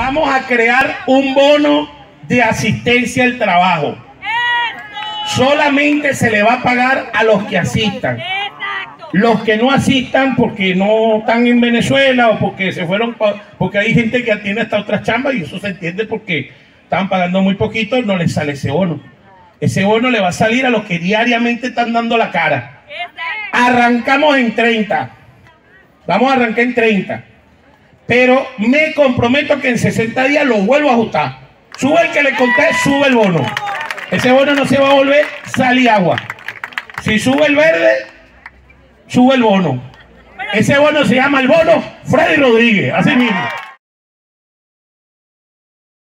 vamos a crear un bono de asistencia al trabajo. Solamente se le va a pagar a los que asistan. Los que no asistan porque no están en Venezuela o porque se fueron, porque hay gente que tiene hasta otras chambas y eso se entiende porque están pagando muy poquito, no les sale ese bono. Ese bono le va a salir a los que diariamente están dando la cara. Arrancamos en 30. Vamos a arrancar en 30. Pero me comprometo que en 60 días lo vuelvo a ajustar. Sube el que le conté, sube el bono. Ese bono no se va a volver sal y agua. Si sube el verde, sube el bono. Ese bono se llama el bono Freddy Rodríguez, así mismo.